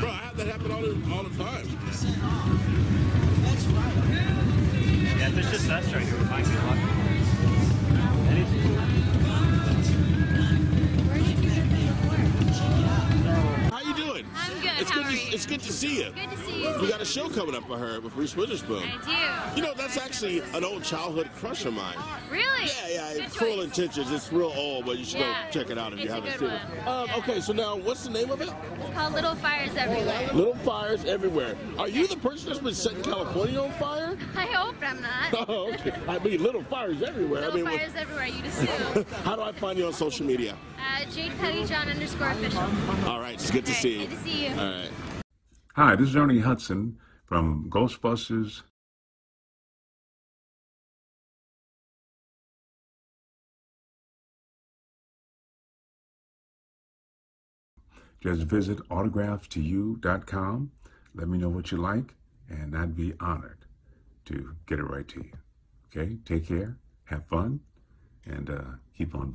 Bro, I have that happen all the, all the time. Yeah, if it's just us right here, we might be lucky. How you doing? I'm good. It's How good. are To, you? it's good to see you. Good to see you. We got a show coming up, for her with Reese Witherspoon. I do. You know, that's actually an old childhood crush of mine. Really? Yeah, yeah, Good it's intentions. It's real old, but you should Yeah, go check it out if you haven't good seen it. Um, Okay, so now what's the name of it? It's called Little Fires Everywhere. Little Fires Everywhere. Are you the person that's been setting California on fire? I hope I'm not. Oh, okay. I mean, Little Fires Everywhere. Little I mean, Fires Everywhere, you just do. how do I find you on social media? Uh, Jade Pettyjohn underscore official. All right, it's good to All right, see you. good to see you. All right. Hi, this is Ernie Hudson from Ghostbusters. Just visit autographstoyou.com. Let me know what you like, and I'd be honored to get it right to you. Okay, take care, have fun, and uh, keep on.